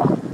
you.